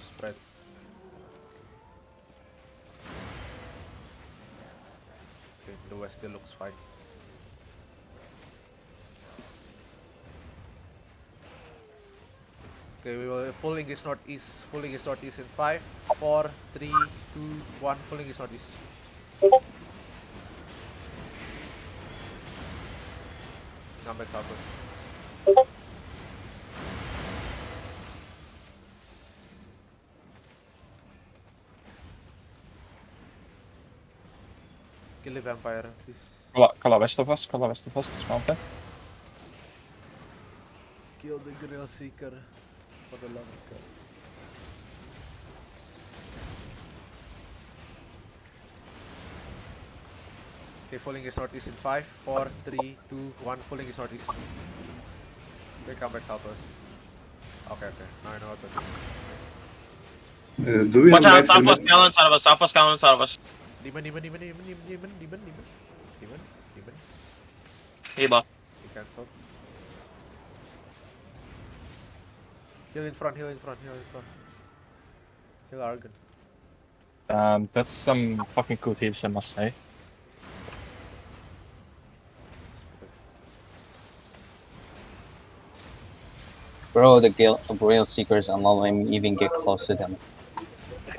spread. Okay, the west still looks fine. Okay, we will full engage northeast. Full engage northeast in 5, 4, 3, 2, 1. Full engage northeast. Back southwest. Kill the vampire, please. Kolla, kolla west of us, kolla west of us, it's mountain. Kill the Grailseeker for the love of God. Okay, falling is northeast in 5, 4, 3, 2, 1. Falling is northeast. Okay, come back southwest. Okay, okay. Now I know what to do. Uh, do we Watch have out, light southwest limits? skyline inside of us, southwest skyline inside of us. Demon, demon, demon, demon, demon, demon, demon, demon, demon, demon. Hey, buff. He cancelled. Heal in front, heal in front, heal in front. Heal Argon. Um, that's some fucking good heals, I must say. Bro, the Gale Grail Seekers, I'm not letting me even get close to them. Okay,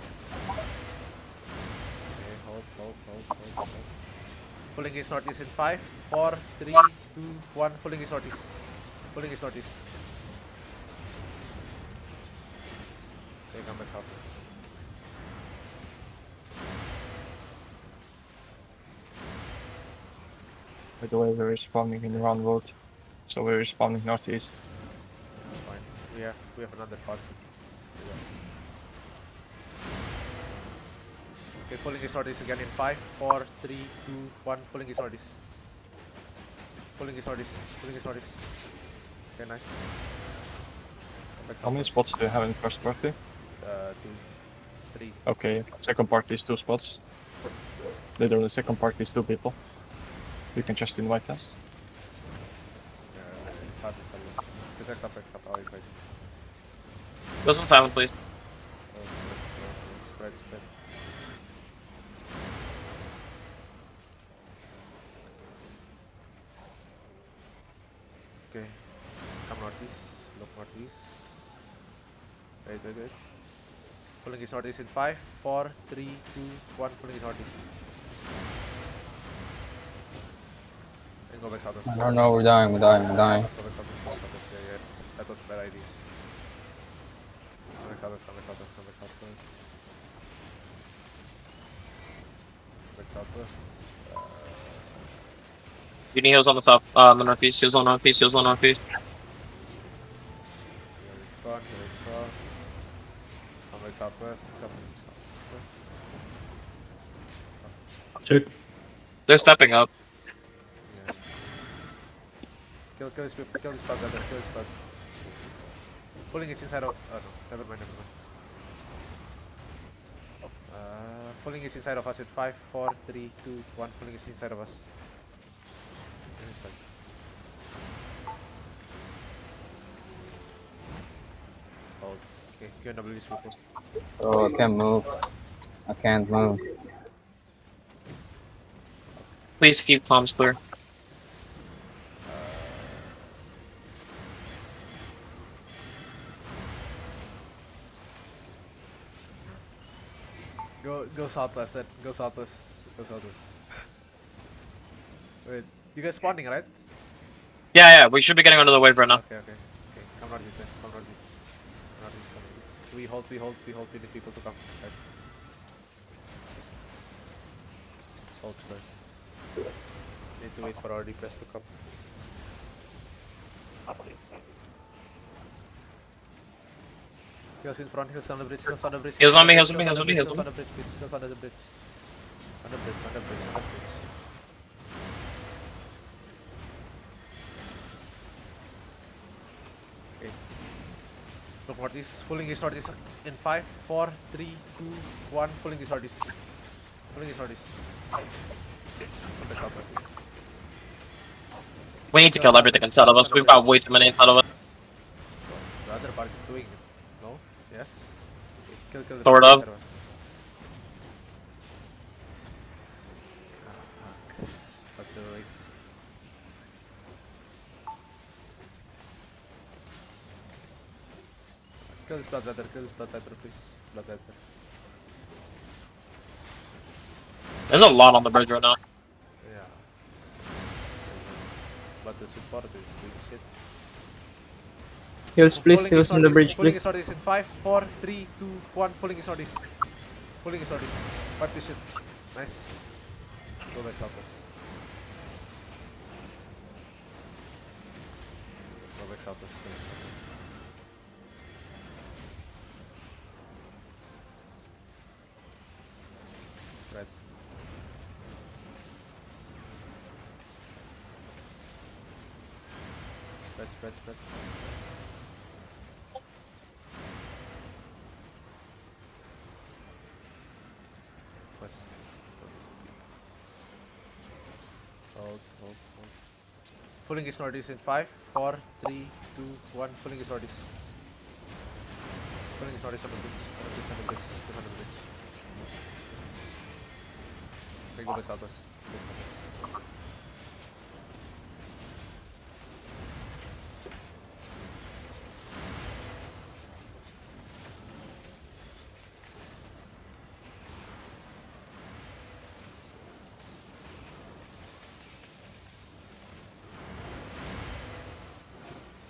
hold, hold, hold, hold, hold. Pulling is northeast in 5, 4, 3, 2, 1. Pulling is northeast. Pulling is northeast. Okay, come back southwest. By the way, we're respawning in the round road. So we're respawning northeast. That's fine. We have we have another part. Okay, pulling is northeast again in 5, 4, 3, 2, 1. Pulling is northeast. Pulling is northeast. Pulling is northeast. Okay, nice. How many spots do you have in first party? Uh, two, three. Okay, second party is two spots. Literally, second party is two people. You can just invite us. Uh, it's hard, it's hard. This X up, X up. I'll invite. Listen silent, please. Uh, spread, spread. Okay. Come northeast. Look northeast. Wait, wait, wait. Pulling is northeast in 5, 4, 3, 2, 1. Pulling is northeast. And go back southwest. I don't know, we're dying, we're dying, we're dying. Let's go back southwest, go back southwest. Yeah, yeah. That was a bad idea. Come back southwest, come back southwest, come back southwest. Back southwest. You need heals on the south, uh, on the northeast, heals on the northeast, heals on the northeast. here in front, here in front. Southwest, come back southwest. Check. They're stepping up. Yeah. Kill, kill this, people- kill this bug, brother, kill this bug. Pulling it inside of. Oh no, never mind, never mind. Uh, pulling it inside of us in 5, 4, 3, 2, 1. Pulling it inside of us. Okay, QNW is people. Oh, I can't move. I can't move. Please keep comms clear. Go go southwest, Ed. Go southwest. Go southwest. Wait, you guys spawning, right? Yeah, yeah, we should be getting onto the wave right now. Okay, okay. Okay, come northeast then. Come northeast. Come northeast, come northeast. We hold, we hold, we hold, we need people to come. Right. Salt first. Need to wait for our DPS to come. Heals in front, heals on the bridge, heals on the bridge. Heals on me, heals on me, heals on me, heals on the bridge, please. Heals on the bridge. On the bridge, on the bridge, on the bridge. Look what is fooling is not is in 5, 4, 3, 2, 1. Fooling is not is. Fooling is not is. Southwest. We need to kill everything inside of us. We've got way too many inside of us. The other party is doing it. No? Yes? Kill, kill the Sort of. Servus. Ah, fuck. Such a waste. Kill this bloodletter, kill this bloodletter, please. Bloodletter. There's a lot on the bridge right now. Yeah. But the support is doing shit. Heals, please. Falling Heals on the bridge, Falling please. is Ordis in 5, 4, 3, 2, 1. Falling is Ordis. Falling is Ordis. Partition. Nice. Go back southwest. Go back southwest. Go back southwest. Spread. Spread, spread, spread. West. Hold, hold, hold. Fulling is northeast in 5, 4, 3, 2, 1. Fulling is northeast. Fulling is northeast the bridge. The bridge, the bridge. The bridge. Okay.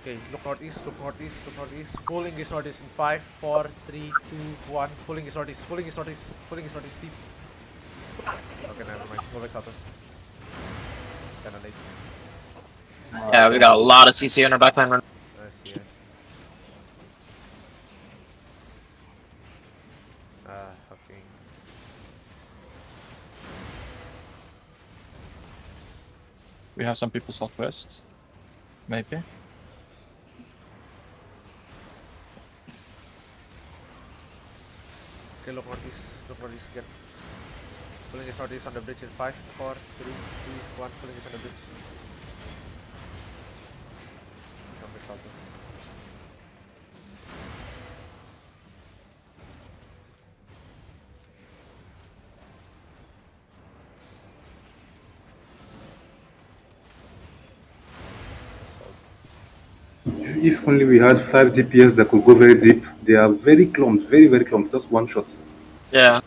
Okay, look northeast, look northeast, look northeast. Fulling is northeast in 5, 4, 3, 2, 1. Fulling is northeast, fulling is northeast, fulling is northeast deep. Okay, never mind. Go back southwest. It's kinda late. Yeah, we got a lot of CC on our backline right I see, I see. Ah, okay. We have some people southwest. Maybe. Okay, look this. look northeast again. Fulling is on the bridge in 5, 4, 3, 2, 1. Fulling is on the bridge. If only we had 5 DPS that could go very deep. They are very clumped, very, very clumped. Just one shot. Yeah.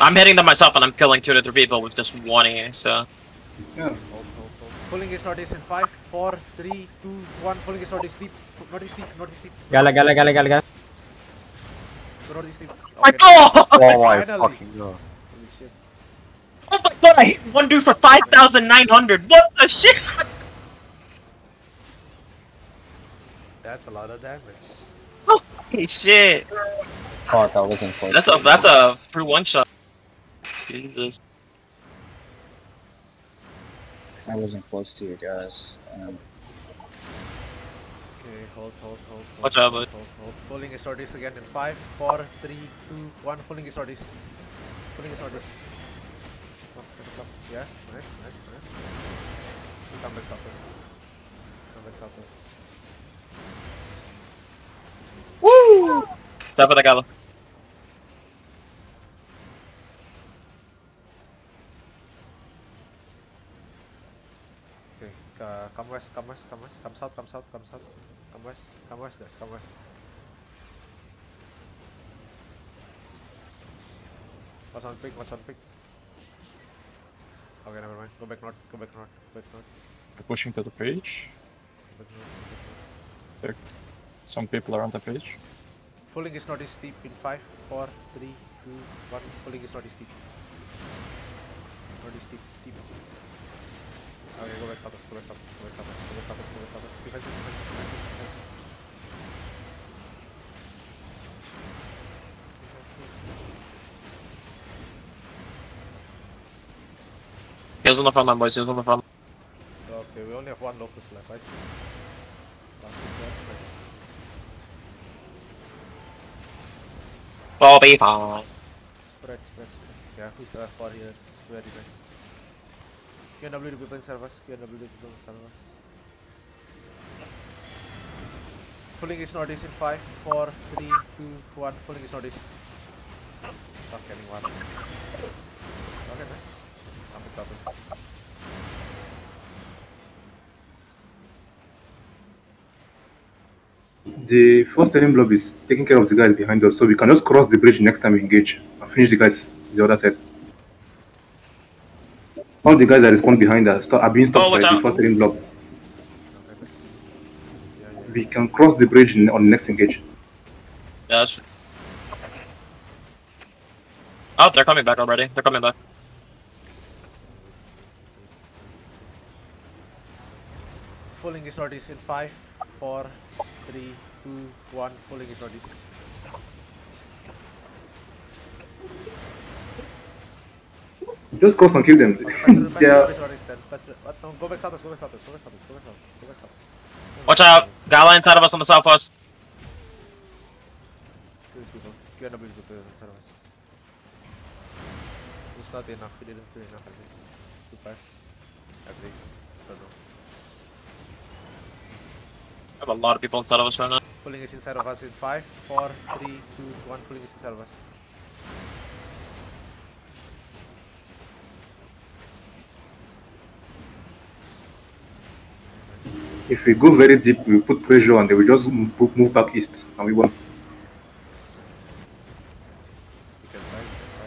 I'm hitting them myself and I'm killing two to three people with just one E, so. Yeah. Hold, hold, hold. Is northeast in 5, 4, 3, 2, 1. Fulling is northeast deep. F- Northeast deep, northeast deep. Gala, gala, gala, gala, gala. Go northeast deep. Oh my god! Oh my Finally. fucking god. Holy shit. Oh my god, I hit one dude for 5,900! What the shit? That's a lot of damage. Holy shit! Fuck, I wasn't close. That's a that's a free one shot. Jesus. I wasn't close to you guys. Um, Okay, hold, hold, hold. hold Watch out, bud. hold, hold. Fulling is northeast again in 5, 4, 3, 2, 1. Fulling is northeast. Fulling is northeast. Come, come, come. Yes, nice, nice, nice. Come back southwest. Come back southwest. Woo! Step for the gala. Okay, uh, come west, come west, come west, come south, come south, come south, come west, come west, guys, come west. What's on pick? What's on pick? Okay, never mind. Go back north, go back north, go back north, We're pushing to the page. go back north, go back north. Some people are on the page. Fulling is not as steep in 5, 4, 3, 2, 1. Fulling is not as steep. Not steep, steep. Okay, go back southwest, go back southwest, go back southwest, go back southwest, go back southwest. Defensive, defensive, defensive, defensive. Defensive. Heals on the front line, boys. Heals on the front. Okay, we only have one locus left, right? Last I'll be fine. Spread, spread, spread. Yeah, who's the F4 here? It's very nice. QNW to people in servers, QNW to people in servers. Fulling is northeast in 5, 4, 3, 2, 1. Fulling is northeast. Fuck anyone. Okay, nice. Up is up is. The first enemy blob is taking care of the guys behind us, so we can just cross the bridge next time we engage and finish the guys the other side. All the guys that respawn behind us are being stopped Oh, by watch the first enemy blob. Okay. Yeah, yeah. We can cross the bridge on the next engage. Yeah, that's... Oh, they're coming back already. They're coming back. Fulling is northeast in 5, 4, 3, 2, 1. Fulling is northeast. Just cross and kill them. Pass through, pass they through are, northeast, northeast, then. Pass through. What? No, go back southwest, go back southwest, go back southwest, go back southwest, go back southwest. Watch out! Gala inside of us on the southwest. Kill these people. QNW is inside of us. It's not enough, we didn't do enough, I think. Two pairs. At least. Don't know. I have a lot of people inside of us right now. Fulling is inside of us in 5, 4, 3, 2, 1. Fulling is inside of us. if we go very deep, we put pressure and they will just move, back east and we won. You can try, you can try.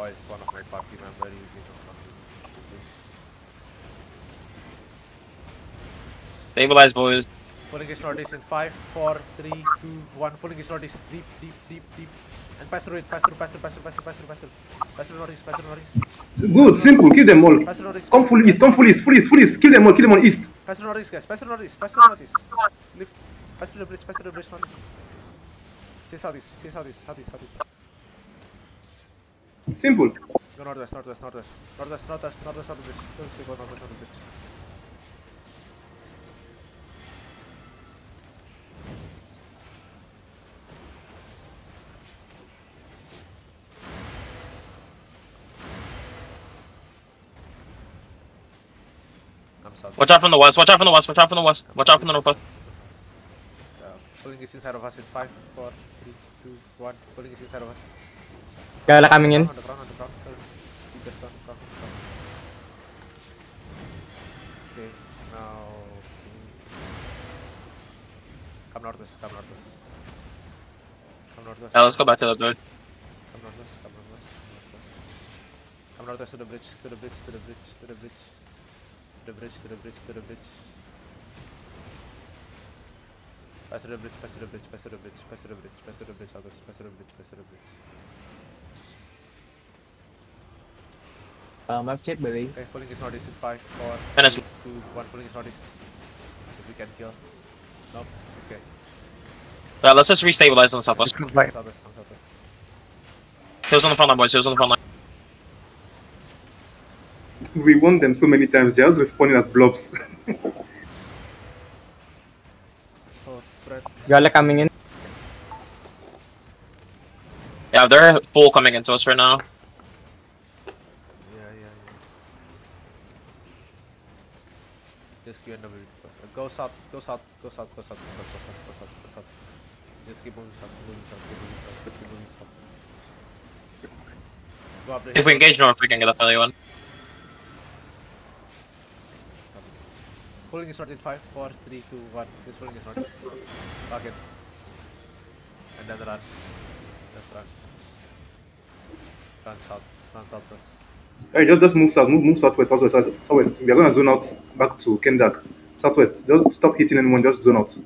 Oh, Why is one of my party member using a fucking this? Stabilize, boys. Fulling is northeast in 5, 4, 3, 2, 1. Fulling is northeast. Deep, deep, deep, deep. And pass through it. Pass through, pass through, pass through, pass through, pass through, pass through. Pass through northeast, pass through northeast. Good, simple, kill them all. Pass through northeast. Come full east, come full east, full east, full east, kill them all, kill them on east. Pass through northeast, guys. Pass through northeast. Pass through northeast. Lift. Pass through the bridge. Pass through the bridge northeast. Chase southeast. Chase southeast. Southeast. Southeast. Simple. Go northwest. Northwest. Northwest. Northwest. Northwest. Northwest of the bridge. Kill these people. Northwest of the bridge. I'm south. Watch out from the west. Watch out from the west. Watch out from the west. Watch out from the northwest. Uh, pulling is inside of us in 5, 4, 3, 2, 1. Pulling is inside of us. Gala coming in. Come northwest, come northwest. Come northwest. Yeah, let's go back to the dude. Come northwest, come northwest, come northwest. Come northwest to the bridge, to the bridge, to the bridge, to the bridge. To the bridge, to the bridge, to the bridge. Pass to the bridge, pass to the bridge, pass to the bridge, pass to the bridge, pass to the bridge, others, pass to the bridge, pass to the bridge. Uh, map check beli. Okay, falling is northeast in 5, 4, Finish. 3, 2, 1. Falling is northeast. If we can kill. Nope. Okay. Yeah, let's just restabilize on the southwest. Southwest, on southwest. Kills on the front line, boys. Kills on the front line. We won them so many times, they're just respawning as blobs. Oh, spread. Gala coming in. Yeah, they're full coming into us right now. Yeah, yeah, yeah. Just QNW. Uh, Go south, go south, go south, go south, go south, go south, go south, go south. Just keep moving south, moving south, keep moving south, keep moving south. Go up If we engage north, we can get a failure one. Fulling is not in 5, 4, 3, 2, 1. This fulling is not. Lock it. And then run. Just run. Run south, run southwest. Hey, just just move south, move move southwest, southwest, southwest. southwest. We are gonna zone out back to Kendak. Southwest. Just stop hitting anyone, just zone out.